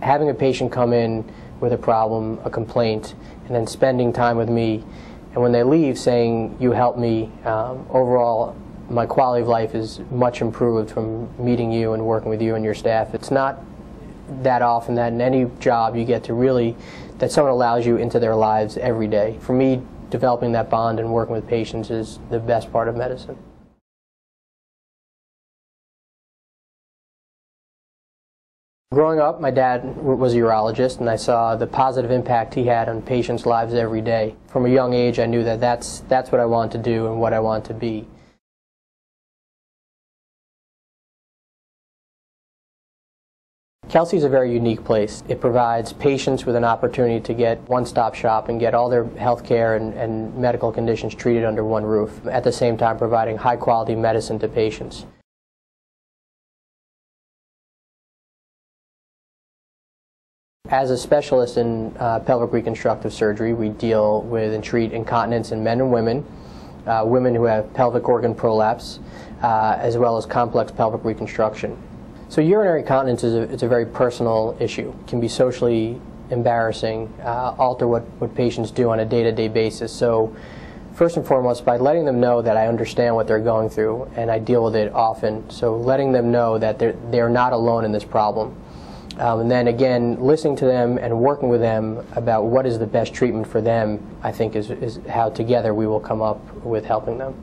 having a patient come in with a problem, a complaint, and then spending time with me, and when they leave saying, you helped me, um, overall, my quality of life is much improved from meeting you and working with you and your staff. It's not that often that in any job you get to really, that someone allows you into their lives every day. For me, developing that bond and working with patients is the best part of medicine. Growing up, my dad was a urologist, and I saw the positive impact he had on patients' lives every day. From a young age, I knew that that's, that's what I want to do and what I want to be. Kelsey is a very unique place. It provides patients with an opportunity to get one-stop shop and get all their health care and, and medical conditions treated under one roof, at the same time providing high-quality medicine to patients. As a specialist in uh, pelvic reconstructive surgery, we deal with and treat incontinence in men and women, uh, women who have pelvic organ prolapse, uh, as well as complex pelvic reconstruction. So urinary incontinence is a, it's a very personal issue. It can be socially embarrassing, uh, alter what, what patients do on a day-to-day -day basis. So first and foremost, by letting them know that I understand what they're going through and I deal with it often, so letting them know that they're, they're not alone in this problem. Um, and then again, listening to them and working with them about what is the best treatment for them, I think is, is how together we will come up with helping them.